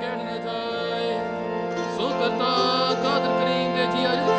ਕਹਿਣ ਨੇ ਜਾਏ। ਸੋ ਕਰਤਾ ਕਾਦਰ ਕਰੀਮ ਜੀ ਅਰਜ਼